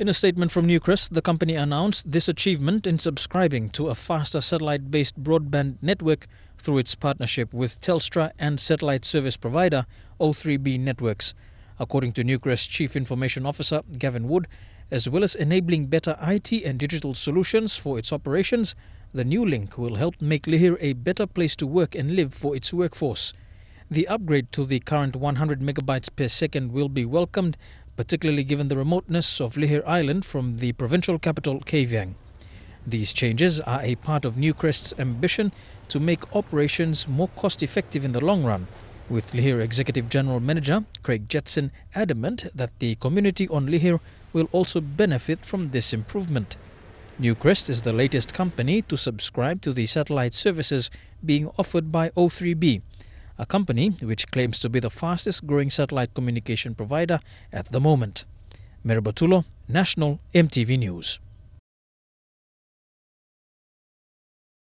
In a statement from Newcrest, the company announced this achievement in subscribing to a faster satellite based broadband network through its partnership with Telstra and satellite service provider O3B Networks. According to Newcrest Chief Information Officer Gavin Wood, as well as enabling better IT and digital solutions for its operations, the new link will help make Lihir a better place to work and live for its workforce. The upgrade to the current 100 megabytes per second will be welcomed particularly given the remoteness of Lihir Island from the provincial capital, Kavieng. These changes are a part of Newcrest's ambition to make operations more cost effective in the long run, with Lihir Executive General Manager Craig Jetson adamant that the community on Lihir will also benefit from this improvement. Newcrest is the latest company to subscribe to the satellite services being offered by O3B, a company which claims to be the fastest growing satellite communication provider at the moment. Meribatulo, National MTV News.